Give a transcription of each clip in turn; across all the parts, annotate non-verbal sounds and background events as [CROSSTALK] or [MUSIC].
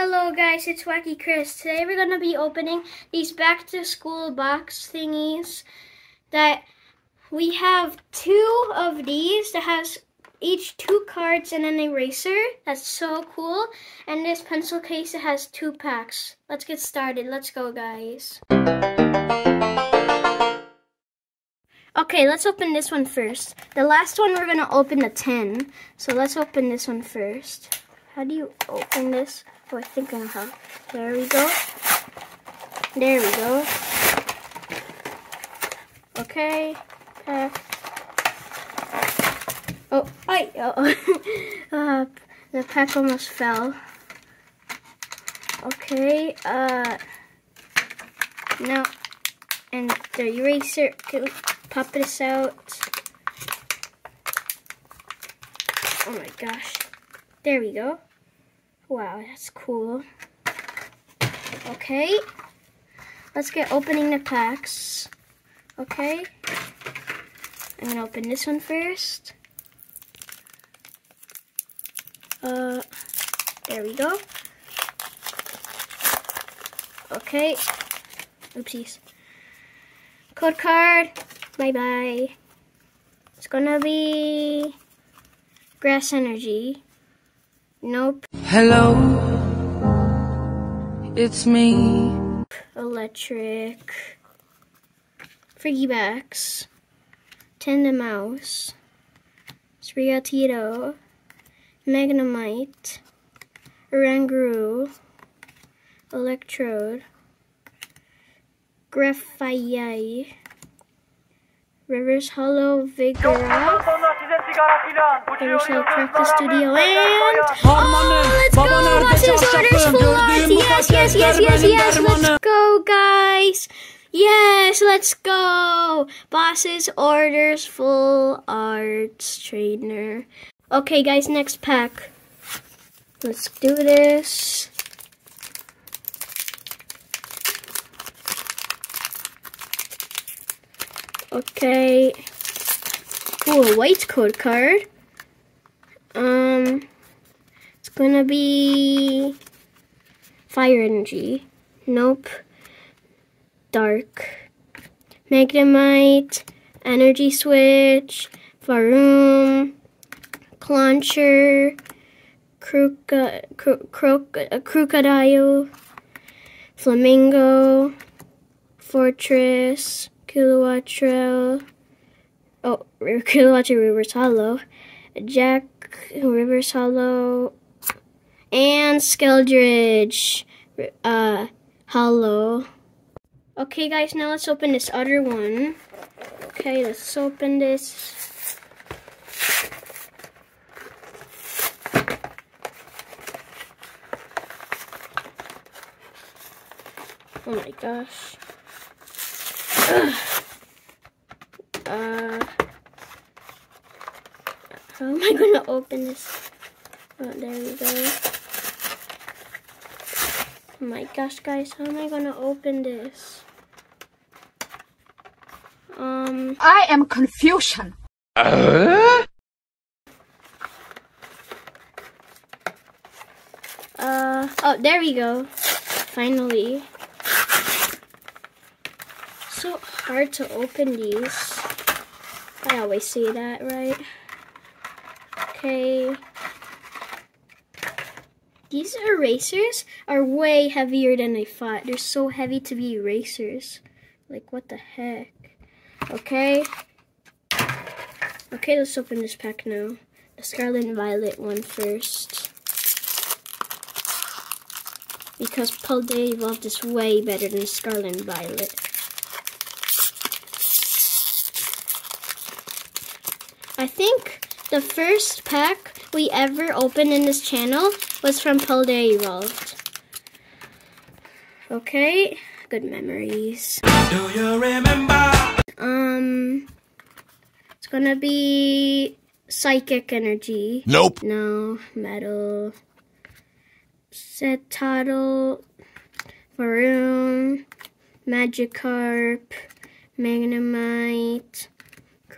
Hello guys, it's Wacky Chris. Today we're going to be opening these back to school box thingies that we have two of these that has each two cards and an eraser. That's so cool. And this pencil case it has two packs. Let's get started. Let's go guys. Okay, let's open this one first. The last one we're going to open the 10. So let's open this one first. How do you open this? Oh, I think know how. There we go. There we go. Okay. Uh, oh, I, [LAUGHS] uh, the pack almost fell. Okay, uh, now, and the eraser, we pop this out? Oh my gosh. There we go. Wow, that's cool. Okay. Let's get opening the packs. Okay. I'm gonna open this one first. Uh, there we go. Okay. Oopsies. Code card. Bye-bye. It's gonna be grass energy. Nope. Hello, it's me. Electric. Frigibax. Tender Mouse. Sprigatito. Magnemite. Oranguru. Electrode. Graphite. Reverse Holo Vigoroth. Reverse Holo Practice Studio and oh, let's go! Boss's orders full art. Yes, yes, yes, yes, yes. Let's go, guys. Yes, let's go. Boss's orders full arts trainer. Okay, guys, next pack. Let's do this. Okay. Cool, white code card. Um, it's gonna be fire energy. Nope. Dark. Magnemite. Energy switch. Varoom. Clauncher. Kruka, kru, crocodile. Flamingo. Fortress. Kilowattrel, oh, Kilowattrel Reverse Holo, Jack Reverse Holo, and Skeldridge uh, Hollow. Okay, guys, now let's open this other one. Okay, let's open this. Oh my gosh. Uh, how am I going to open this? Oh, there we go. Oh my gosh, guys, how am I going to open this? Um. I am confusion. Uh? Uh, oh, there we go. Finally so hard to open these. I always say that, right? Okay. These erasers are way heavier than I thought. They're so heavy to be erasers. Like, what the heck? Okay. Okay, let's open this pack now. The Scarlet and Violet one first. Because Paldea Evolved is way better than Scarlet and Violet. I think the first pack we ever opened in this channel was from Paldea Evolved. Okay, good memories. Do you remember? Um, it's gonna be Psychic Energy. Nope. No, Metal. Setottle. Maroon. Magikarp. Magnemite.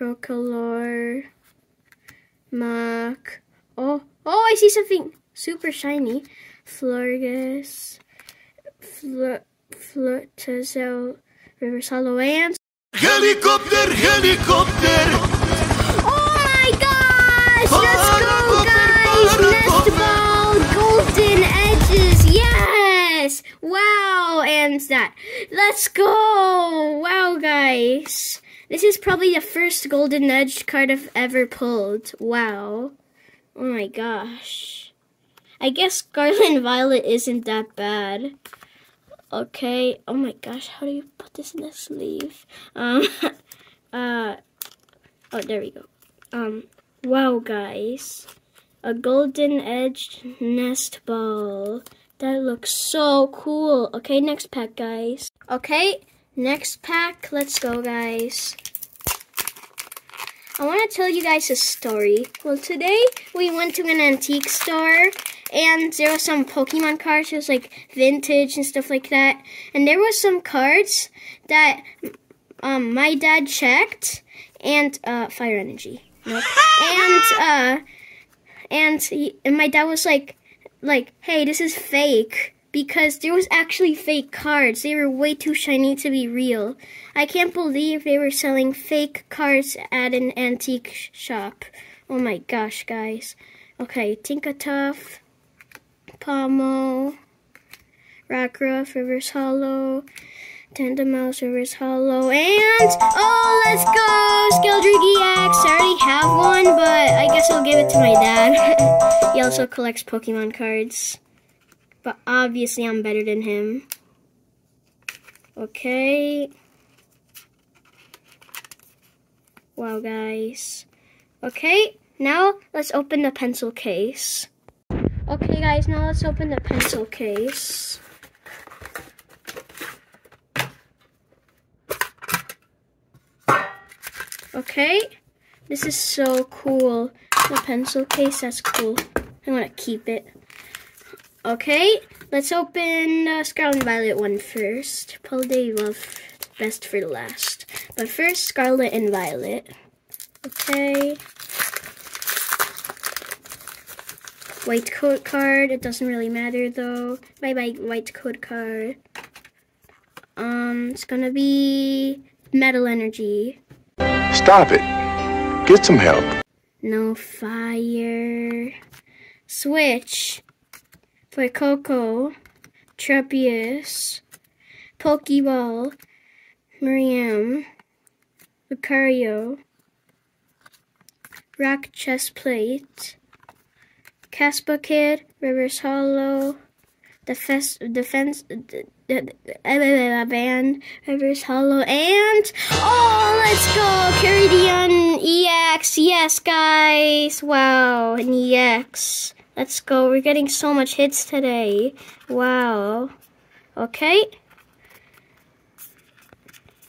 Crocalor, Mach. Oh, oh, I see something super shiny. Florges, Fl Flirtazel, Reverse Holo, and Helicopter, helicopter. Oh my gosh! Let's go, guys! Nest ball, golden edges, yes! Wow, and that. Let's go! Wow, guys. This is probably the first golden edge card I've ever pulled. Wow. Oh my gosh. I guess Scarlet and Violet isn't that bad. Okay. Oh my gosh, how do you put this in the sleeve? Um, [LAUGHS] uh, oh, there we go. Um, wow, guys. A golden edged nest ball. That looks so cool. Okay, next pack, guys. Okay, next pack. Let's go, guys. I want to tell you guys a story. Well, today we went to an antique store and there was some Pokemon cards. It was like vintage and stuff like that. And there was some cards that um, my dad checked and uh, Fire Energy. Nope. [LAUGHS] and uh, and, he, and my dad was like, like, hey, this is fake because there was actually fake cards. They were way too shiny to be real. I can't believe they were selling fake cards at an antique shop. Oh my gosh, guys. Okay, Tinkatuff, Pawmo, Rockruff, Reverse Holo, Tandemaus, Reverse Holo, and oh, let's go! Skildrig EX. I already have one, but I guess I'll give it to my dad. [LAUGHS] he also collects Pokemon cards. But obviously I'm better than him. Okay. Wow, guys. Okay, now let's open the pencil case. Okay, guys, now let's open the pencil case. Okay, this is so cool. The pencil case, that's cool. I'm gonna keep it. Okay, let's open uh, Scarlet and Violet one first. Probably love best for the last. But first, Scarlet and Violet. Okay. White code card. It doesn't really matter though. Bye bye, white code card. Um, it's gonna be Metal Energy. Stop it. Get some help. No fire. Switch. For Coco. Tropius. Pokeball. Miriam. Lucario. Rock chest plate. Caspa Kid. Reverse Holo. Defense, defense, band, Reverse Holo, and oh, let's go, Koraidon EX, yes, guys, wow, an EX, let's go, we're getting so much hits today, wow, okay,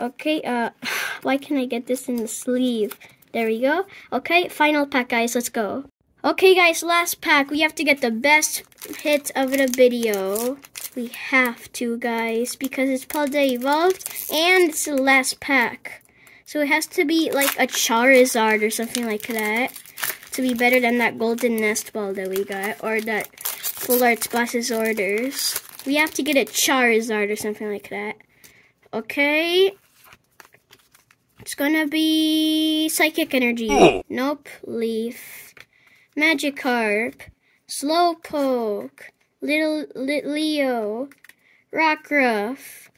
okay, uh, [SIGHS] why can't I get this in the sleeve, there we go, okay, final pack, guys, let's go. Okay, guys, last pack. We have to get the best hit of the video. We have to, guys, because it's Paldean Evolved, and it's the last pack. So it has to be like a Charizard or something like that to be better than that Golden Nest Ball that we got, or that Full Arts Boss's Orders. We have to get a Charizard or something like that. Okay. It's gonna be Psychic Energy. Hmm. Nope. Leaf. Magikarp, Slowpoke, Little, Litleo, Rockruff,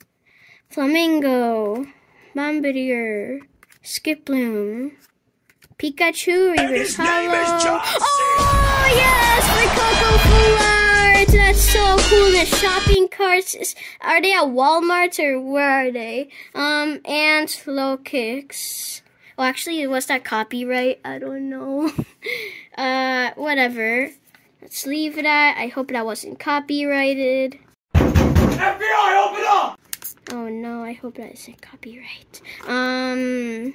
Flamingo, Bombirdier, Skiploom, Pikachu, Reverse Holo. Oh, yes, my Coco Full Art! That's so cool. The shopping carts, are they at Walmart or where are they? Um, and Slow Kicks. Well, actually, was that copyright? I don't know. [LAUGHS] uh, whatever. Let's leave it at that. I hope that wasn't copyrighted. FBI, open up! Oh no, I hope that isn't copyright. Um,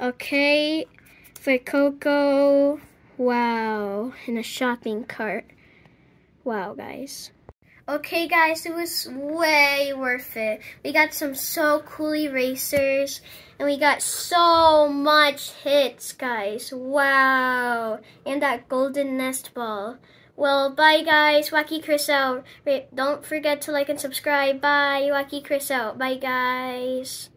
okay. Fuecoco, wow, in a shopping cart. Wow, guys. Okay, guys, it was way worth it. We got some so cool erasers, and we got so much hits, guys. Wow. And that golden nest ball. Well, bye guys. Wacky Chris out. Don't forget to like and subscribe. Bye. Wacky Chris out. Bye guys.